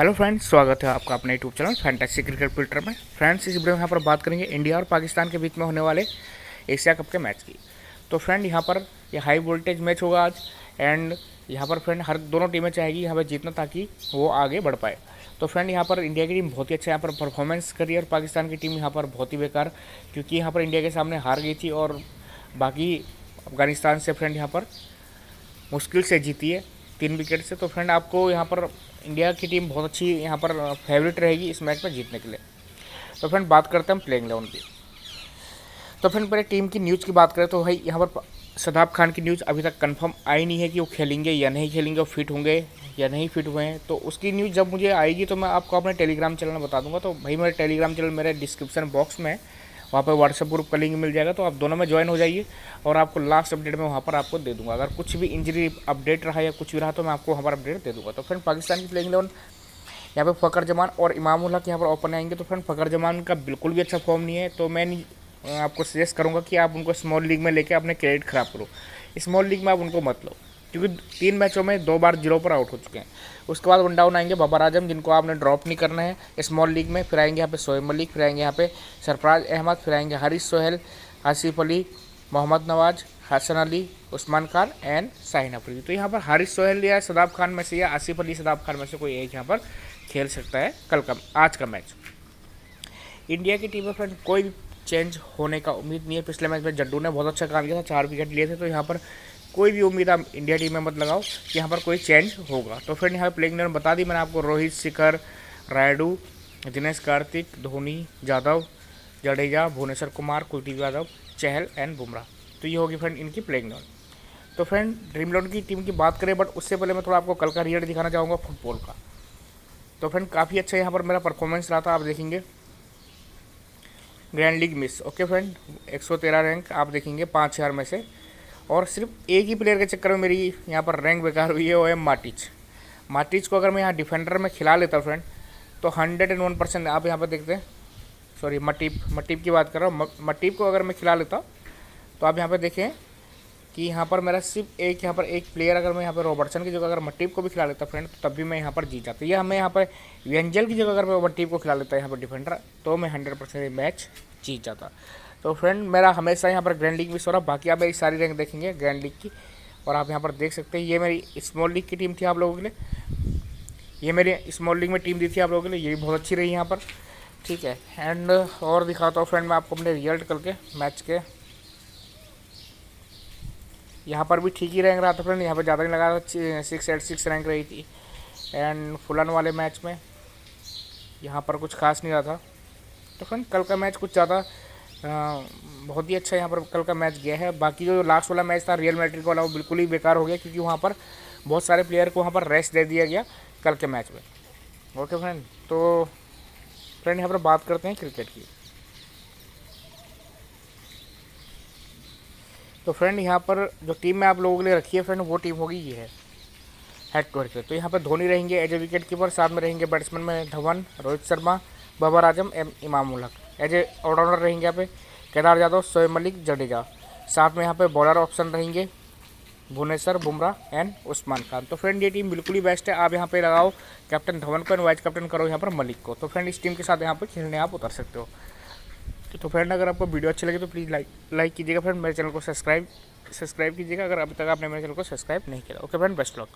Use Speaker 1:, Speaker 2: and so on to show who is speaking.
Speaker 1: Hello friends, स्वागत है आपका अपने YouTube channel fantasy cricket filter में। फ्रेंड्स, इस वीडियो में यहाँ पर बात करेंगे इंडिया और पाकिस्तान के बीच में होने वाले एशिया कप के मैच की। तो फ्रेंड, यहाँ पर ये यह हाई वोल्टेज मैच होगा आज एंड यहाँ पर फ्रेंड हर दोनों टीमें चाहेगी यहाँ पर जीतना ताकि वो आगे बढ़ पाए। तो फ्रेंड, यहाँ पर इंडिया की टीम बहुत ही अच्छा यहाँ पर परफॉर्मेंस करी और पाकिस्तान की टीम यहाँ पर बहुत ही बेकार, क्योंकि यहाँ पर इंडिया के सामने हार गई थी और बाकी अफ़गानिस्तान से फ्रेंड यहाँ पर मुश्किल से जीती है। तीन विकेट से तो फ्रेंड आपको यहाँ पर इंडिया की टीम बहुत अच्छी यहाँ पर फेवरेट रहेगी इस मैच में जीतने के लिए। तो फ्रेंड बात करते हैं प्लेइंग लेवन की। तो फ्रेंड पहले टीम की न्यूज़ की बात करें तो भाई यहाँ पर सदाब खान की न्यूज़ अभी तक कंफर्म आई नहीं है कि वो खेलेंगे या नहीं खेलेंगे, वो फिट होंगे या नहीं फिट हुए हैं। तो उसकी न्यूज़ जब मुझे आएगी तो मैं आपको अपने टेलीग्राम चैनल में बता दूँगा। तो भाई मेरे टेलीग्राम चैनल मेरे डिस्क्रिप्शन बॉक्स में वहाँ पर व्हाट्सएप ग्रुप का लिंक मिल जाएगा तो आप दोनों में ज्वाइन हो जाइए और आपको लास्ट अपडेट में वहाँ पर आपको दे दूँगा। अगर कुछ भी इंजरी अपडेट रहा या कुछ भी रहा तो मैं आपको वहाँ पर अपडेट दे दूँगा। तो फ्रेंड पाकिस्तान की प्लेइंग इलेवन यहाँ पर फ़कर जमान और इमाम उल्ला के यहाँ पर ओपन आएँगे। तो फ्रेंड फ़कर जमान का बिल्कुल भी अच्छा फॉर्म नहीं है तो मैं आपको सजेस्ट करूँगा कि आप उनको स्मॉल लीग में लेकर अपने क्रेडिट ख़राब करो। स्मॉल लीग में आप उनको मत लो। क्योंकि तीन मैचों में दो बार ज़ीरो पर आउट हो चुके हैं। उसके बाद वन डाउन आएँगे बाबर आज़म जिनको आपने ड्रॉप नहीं करना है स्मॉल लीग में, फिर आएँगे यहाँ पे सोएब मलिक फिर आएँगे यहाँ पे सरफराज अहमद फिर आएँगे हरीश सोहेल आसिफ अली मोहम्मद नवाज़ हसन अली उस्मान खान एंड शाहिन अफरीदी तो यहाँ पर हारिस सोहेल या सदाब खान में से या आसिफ अली सदाब खान में से कोई एक यहाँ पर खेल सकता है कल का, आज का मैच इंडिया की टीम में फ्रेंड कोई चेंज होने का उम्मीद नहीं है। पिछले मैच में जड्डू ने बहुत अच्छा काम किया था, चार विकेट लिए थे तो यहाँ पर कोई भी उम्मीद आप इंडिया टीम में मत लगाओ कि यहाँ पर कोई चेंज होगा। तो फिर यहाँ पर प्लेइंग इलेवन बता दी मैंने आपको, रोहित, शिखर, रायडू, दिनेश, कार्तिक, धोनी यादव जडेजा, भुवनेश्वर कुमार, कुलदीप यादव, चहल एंड बुमराह। तो ये होगी फ्रेंड इनकी प्लेइंग इलेवन तो फ्रेंड ड्रीम इलेवन की टीम की बात करें बट उससे पहले मैं थोड़ा आपको कल का रिज़ल्ट दिखाना चाहूँगा फुटबॉल का। तो फ्रेंड काफ़ी अच्छा यहाँ पर मेरा परफॉर्मेंस रहा था, आप देखेंगे। Grand league miss okay friend 113 rank आप देखेंगे, पाँच हज़ार में से। और सिर्फ़ एक ही प्लेयर के चक्कर में मेरी यहाँ पर रैंक बेकार हुई है, वो है माटिच माटिच को अगर मैं यहाँ डिफेंडर में खिला लेता हूँ फ्रेंड तो हंड्रेड एंड वन परसेंट आप यहाँ पर देखते हैं। सॉरी मटीप मटीप की बात कर रहा हूँ। मटीप को अगर मैं खिला लेता तो आप यहाँ पर देखें कि यहाँ पर मेरा सिर्फ़ एक, यहाँ पर एक प्लेयर अगर मैं यहाँ पर रॉबर्टसन की जगह अगर मटीप को भी खिला लेता फ्रेंड तो तब भी मैं यहाँ पर जीत जाता। या हमें यहाँ पर व्यंजल की जगह अगर मैं मटीप को खिला लेता यहाँ पर डिफेंडर तो मैं हंड्रेड परसेंट मैच जीत जाता। तो फ्रेंड मेरा हमेशा यहाँ पर ग्रैंड लीग मिस हो रहा बाकी आप मेरी सारी रैंक देखेंगे ग्रैंड लीग की। और आप यहाँ पर देख सकते हैं, ये मेरी स्मॉल लीग की टीम थी आप लोगों के लिए। ये मेरी स्मॉल लीग में टीम दी थी आप लोगों के लिए, ये भी बहुत अच्छी रही यहाँ पर। ठीक है एंड और दिखाता हूँ फ्रेंड मैं आपको अपने रिज़ल्ट करके मैच के। यहाँ पर भी ठीक ही रैंक रहा था फ्रेंड यहाँ पर ज़्यादा नहीं लगा था सिक्स एट सिक्स रैंक रही थी। एंड फुलन वाले मैच में यहाँ पर कुछ खास नहीं रहा था। तो फ्रेंड कल का मैच कुछ ज़्यादा बहुत ही अच्छा यहाँ पर कल का मैच गया है। बाकी जो लास्ट वाला मैच था रियल मैट्रिक वाला, वो बिल्कुल ही बेकार हो गया, क्योंकि वहाँ पर बहुत सारे प्लेयर को वहाँ पर रेस्ट दे दिया गया कल के मैच में। ओके फ्रेंड तो फ्रेंड यहाँ पर बात करते हैं क्रिकेट की। तो फ्रेंड यहाँ पर जो टीम में आप लोगों के लिए रखी है फ्रेंड वो टीम होगी ये है हेड हेड तो यहाँ पर धोनी रहेंगे एज ए विकेट कीपर साथ में रहेंगे बैट्समैन में धवन, रोहित शर्मा बाबर आज़म एम इमाम उलक एज ए ऑलराउंडर रहेंगे यहाँ पे, केदार यादव सोएब मलिक, जडेजा। साथ में यहाँ पे बॉलर ऑप्शन रहेंगे, भुवनेश्वर बुमराह एंड उस्मान खान। तो फ्रेंड ये टीम बिल्कुल ही बेस्ट है। आप यहाँ पे लगाओ कैप्टन धवन को एंड वाइस कैप्टन करो यहाँ पर मलिक को। तो फ्रेंड इस टीम के साथ यहाँ पर खेलने आप उतर सकते हो। तो फ्रेंड अगर आपको वीडियो अच्छी लगे तो प्लीज़ लाइक लाइक कीजिएगा। फ्रेंड मेरे चैनल को सब्सक्राइब सब्सक्राइब कीजिएगा। अगर अभी तक आपने मेरे चैनल को सब्सक्राइब नहीं किया ओके फ्रेंड बेस्ट लॉक